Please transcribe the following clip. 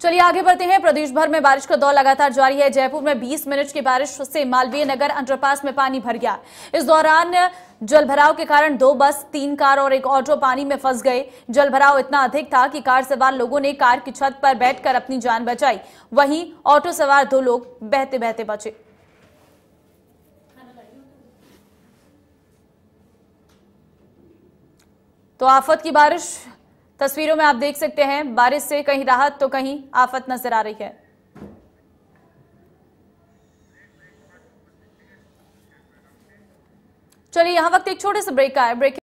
चलिए आगे बढ़ते हैं। प्रदेश भर में बारिश का दौर लगातार जारी है। जयपुर में 20 मिनट की बारिश से मालवीय नगर अंडरपास में पानी भर गया। इस दौरान जल भराव के कारण दो बस, तीन कार और एक ऑटो पानी में फंस गए। जलभराव इतना अधिक था कि कार सवार लोगों ने कार की छत पर बैठकर अपनी जान बचाई। वहीं ऑटो सवार दो लोग बहते बहते बचे। तो आफत की बारिश तस्वीरों में आप देख सकते हैं, बारिश से कहीं राहत तो कहीं आफत नज़र आ रही है। चलिए, यहाँ वक्त एक छोटे से ब्रेक का है। ब्रेक